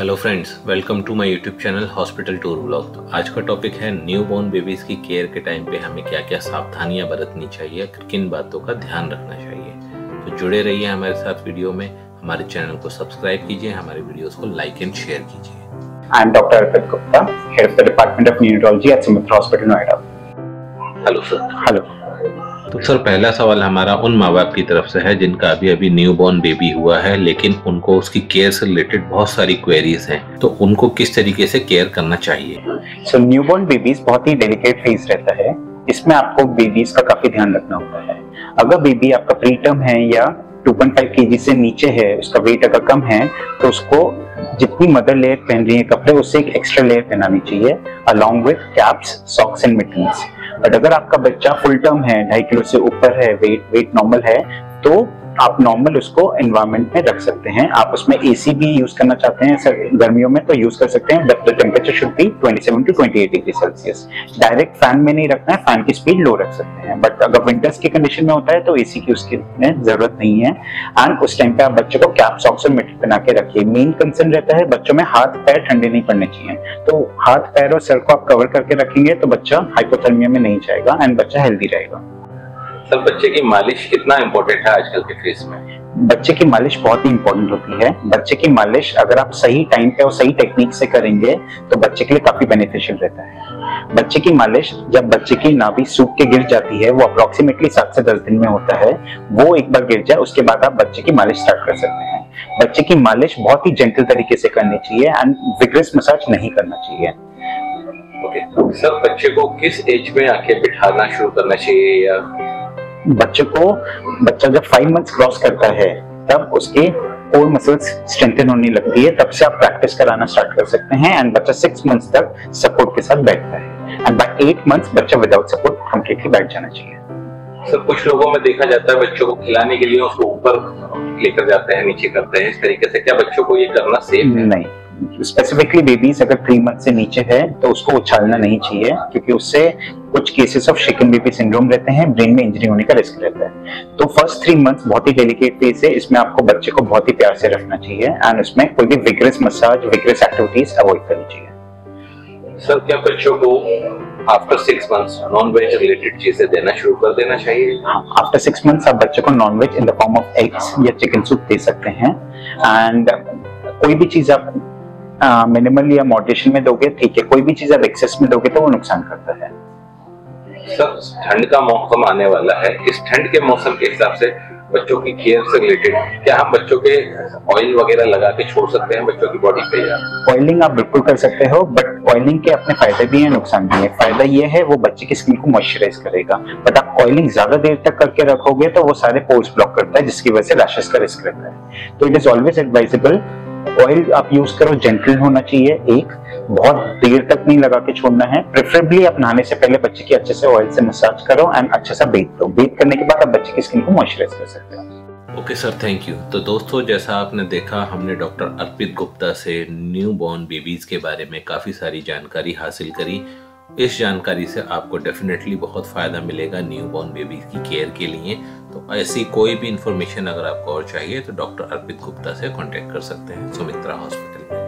Hello friends welcome to my YouTube channel hospital tour blog तो आज का topic है न्यू बॉर्न बेबीज़ की केयर के टाइम पे हमें क्या क्या सावधानियाँ बरतनी चाहिए किन बातों का ध्यान रखना चाहिए तो जुड़े रहिए हमारे साथ वीडियो में हमारे चैनल को सब्सक्राइब कीजिए हमारे वीडियोस को लाइक एंड शेयर कीजिए I am Dr. Arpit Gupta, head of the Department of Neurology at Sumitra Hospital, Noida. Hello sir Hello. तो सर पहला सवाल हमारा उन माँ बाप की तरफ़ से है जिनका अभी अभी न्यू बॉर्न बेबी हुआ है लेकिन उनको उसकी केयर से रिलेटेड बहुत सारी क्वेरीज हैं। तो उनको किस तरीके से केयर करना चाहिए? सो न्यूबॉर्न बेबीज बहुत ही डेलिकेट फ़ेज़ रहता है। इसमें आपको बेबीज का काफ़ी ध्यान रखना होता है। अगर बेबी आपका प्री टर्म है या 2.5 केजी से नीचे है उसका वेट अगर कम है तो उसको जितनी मदर लेयर पहन रही है कपड़े उससे एक एक्स्ट्रा लेयर पहनानी चाहिए along with caps socks and mittens but अगर आपका बच्चा फुल टर्म है, ढाई किलो से ऊपर है वेट वेट नॉर्मल है तो आप नॉर्मल उसको एनवायरमेंट में रख सकते हैं। आप उसमें एसी भी यूज़ करना चाहते हैं सर, गर्मियों में तो यूज़ कर सकते हैं but the temperature should be 27 to 28 degree Celsius direct fan में नहीं रखना है फ़ैन की स्पीड लो रख सकते हैं। बट अगर विंटर्स की कंडीशन में होता है तो एसी की उसकी ज़रूरत नहीं है। एंड उस टाइम पे आप बच्चे को कैप सॉक्स और मिट्टी बना के रखिए। मेन कंसर्न रहता है बच्चों में हाथ पैर ठंडे नहीं पड़ने चाहिए। तो हाथ, पैर और सर को आप कवर करके रखेंगे तो बच्चा हाइपोथर्मिया में नहीं जाएगा एंड बच्चा हेल्दी रहेगा। सर बच्चे की मालिश कितना इम्पोर्टेंट है आजकल के फेस में? बच्चे की मालिश बहुत ही इंपॉर्टेंट होती है। बच्चे की मालिश अगर आप सही टाइम पे और सही टेक्निक से करेंगे तो बच्चे के लिए काफ़ी बेनिफिशियल रहता है। बच्चे की मालिश जब बच्चे की नाभि सूख के गिर जाती है वो अप्रोक्सीमेटली सात से दस दिन में होता है वो एक बार गिर जाए उसके बाद आप बच्चे की मालिश स्टार्ट कर सकते हैं। बच्चे की मालिश बहुत ही जेंटल तरीके से करनी चाहिए एंड विग्रेस मसाज नहीं करना चाहिए। Okay okay. सर बच्चे को किस एज में आके बिठाना शुरू करना चाहिए या बच्चे को बच्चा जब फाइव मंथ्स क्रॉस करता है तब उसके कोर मसल्स स्ट्रेंथन होने लगती है तब से आप प्रैक्टिस कराना स्टार्ट कर सकते हैं एंड बच्चा सिक्स मंथ्स तक सपोर्ट के साथ बैठता है। एंड बाय एट मंथ्स बच्चा विदाउट सपोर्ट कंप्लीटली बैठ जाना चाहिए। सर कुछ लोगों में देखा जाता है बच्चों को खिलाने के लिए उसको ऊपर लेकर जाते हैं नीचे करते हैं इस तरीके से क्या बच्चों को ये करना सेफ़ है? नहीं। स्पेसिफिकली बेबीज अगर थ्री मंथ से नीचे है तो उसको उछालना नहीं चाहिए क्योंकि उससे कुछ cases of shaken baby syndrome रहते हैं ब्रेन में इंजरी होने का रिस्क रहता है। तो फ़र्स्ट थ्री मंथ्स बहुत ही डेलिकेट फ़ेज़ है इसमें आपको बच्चे को बहुत ही प्यार से रखना चाहिए एंड उसमें कोई भी vigorous massage vigorous activities avoid करनी चाहिए। सर क्या बच्चों को after six months non veg related चीज़ें देना शुरू कर देना चाहिए? आफ्टर सिक्स मंथ्स आप बच्चे को non veg in the form of eggs या चिकन सूप दे सकते हैं एंड कोई भी चीज़ आप मिनिमल या मॉडरेशन में दोगे ठीक है कोई भी चीज़ आप एक्सेस में दोगे तो वो नुकसान करता है। सर ठंड का मौसम आने वाला है। इस ठंड के मौसम के हिसाब से बच्चों की केयर से रिलेटेड क्या हम बच्चों के ऑयल वगैरह लगा के छोड़ सकते हैं बच्चों की बॉडी पे या? ऑयलिंग आप बिल्कुल कर सकते हो बट ऑयलिंग के अपने फ़ायदे भी हैं नुकसान भी है। फ़ायदा ये है वो बच्चे की स्किन को मॉइस्चराइज करेगा। बट आप ऑयलिंग ज़्यादा देर तक करके रखोगे तो वो सारे पोर्स ब्लॉक करता है जिसकी वजह से रैशेस का रिस्क रहता है। तो it is always advisable oil आप यूज़ करो जेंटल होना चाहिए, एक, बहुत देर तक नहीं लगा के छोड़ना है। प्रेफरेबली आप नहाने से पहले बच्चे की अच्छे से ऑयल से मसाज करो एंड अच्छे से बेथ लो बेथ करने के बाद आप बच्चे की स्किन को मॉइस्चराइज कर सकते हो। ओके सर थैंक यू तो दोस्तों, जैसा आपने देखा, हमने डॉक्टर अर्पित गुप्ता से न्यू बॉर्न बेबीज के बारे में काफ़ी सारी जानकारी हासिल करी। इस जानकारी से आपको डेफिनेटली बहुत फ़ायदा मिलेगा न्यू बॉर्न बेबीज की केयर के लिए। तो ऐसी कोई भी इंफॉर्मेशन अगर आपको और चाहिए तो डॉक्टर अर्पित गुप्ता से कॉन्टेक्ट कर सकते हैं, सुमित्रा हॉस्पिटल में।